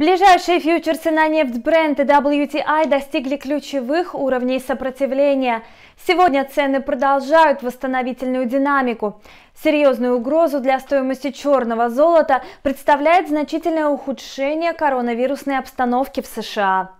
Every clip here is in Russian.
Ближайшие фьючерсы на нефть Brent и WTI достигли ключевых уровней сопротивления. Сегодня цены продолжают восстановительную динамику. Серьезную угрозу для стоимости черного золота представляет значительное ухудшение коронавирусной обстановки в США.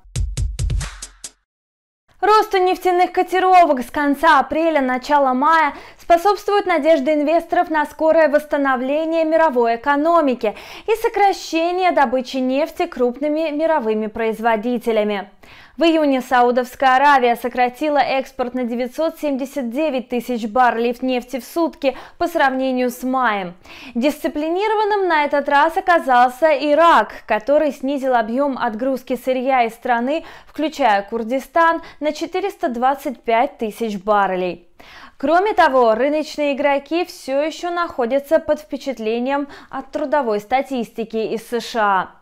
Росту нефтяных котировок с конца апреля – начала мая способствует надежда инвесторов на скорое восстановление мировой экономики и сокращение добычи нефти крупными мировыми производителями. В июне Саудовская Аравия сократила экспорт на 979 тысяч баррелей нефти в сутки по сравнению с маем. Дисциплинированным на этот раз оказался Ирак, который снизил объем отгрузки сырья из страны, включая Курдистан, на 425 тысяч баррелей. Кроме того, рыночные игроки все еще находятся под впечатлением от трудовой статистики из США.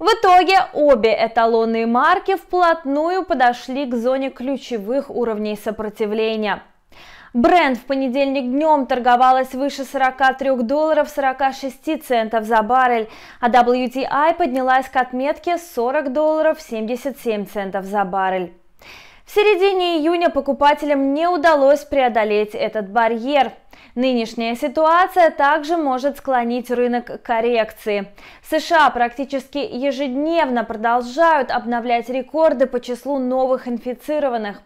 В итоге обе эталонные марки вплотную подошли к зоне ключевых уровней сопротивления. Бренд в понедельник днем торговалась выше 43 долларов 46 центов за баррель, а WTI поднялась к отметке 40 долларов 77 центов за баррель. В середине июня покупателям не удалось преодолеть этот барьер. Нынешняя ситуация также может склонить рынок к коррекции. США практически ежедневно продолжают обновлять рекорды по числу новых инфицированных.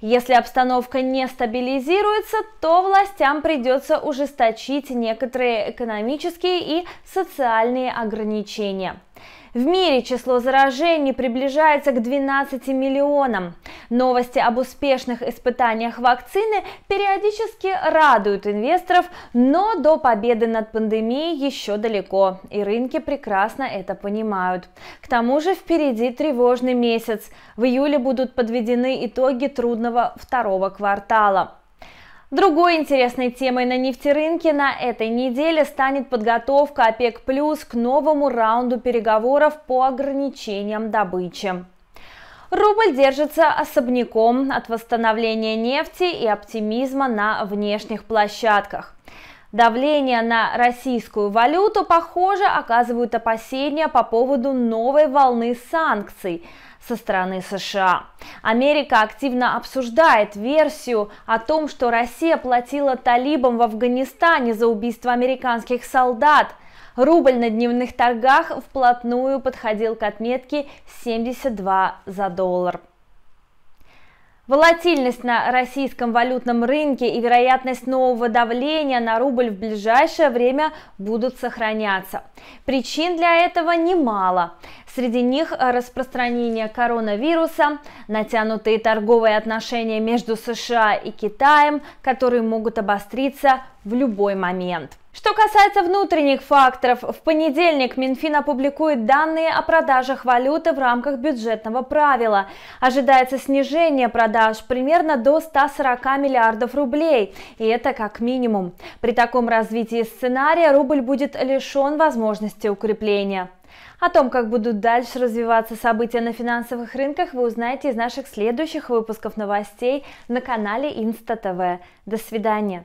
Если обстановка не стабилизируется, то властям придется ужесточить некоторые экономические и социальные ограничения. В мире число заражений приближается к 12 миллионам. Новости об успешных испытаниях вакцины периодически радуют инвесторов, но до победы над пандемией еще далеко, и рынки прекрасно это понимают. К тому же впереди тревожный месяц. В июле будут подведены итоги трудного второго квартала. Другой интересной темой на нефтерынке на этой неделе станет подготовка ОПЕК+, плюс к новому раунду переговоров по ограничениям добычи. Рубль держится особняком от восстановления нефти и оптимизма на внешних площадках. Давление на российскую валюту, похоже, оказывают опасения по поводу новой волны санкций – со стороны США. Америка активно обсуждает версию о том, что Россия платила талибам в Афганистане за убийство американских солдат. Рубль на дневных торгах вплотную подходил к отметке 72 за доллар. Волатильность на российском валютном рынке и вероятность нового давления на рубль в ближайшее время будут сохраняться. Причин для этого немало. Среди них распространение коронавируса, натянутые торговые отношения между США и Китаем, которые могут обостриться в любой момент. Что касается внутренних факторов, в понедельник Минфин опубликует данные о продажах валюты в рамках бюджетного правила. Ожидается снижение продаж примерно до 140 миллиардов рублей, и это как минимум. При таком развитии сценария рубль будет лишен возможности укрепления. О том, как будут дальше развиваться события на финансовых рынках, вы узнаете из наших следующих выпусков новостей на канале Инста ТВ. До свидания.